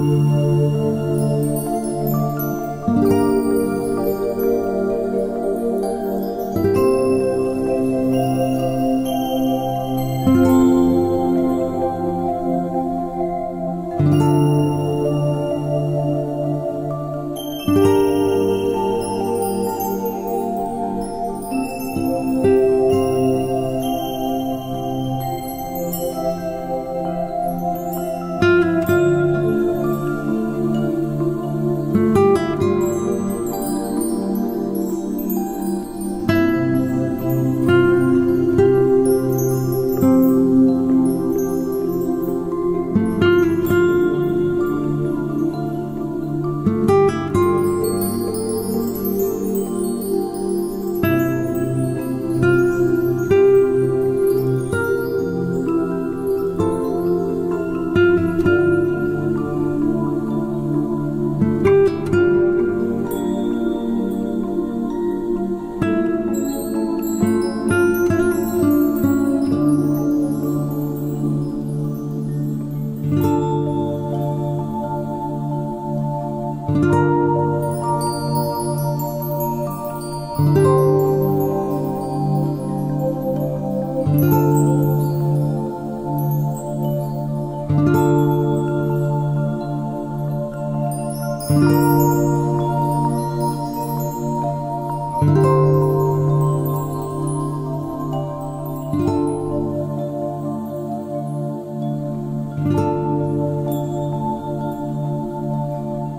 Música